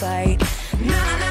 sight. Nah, nah.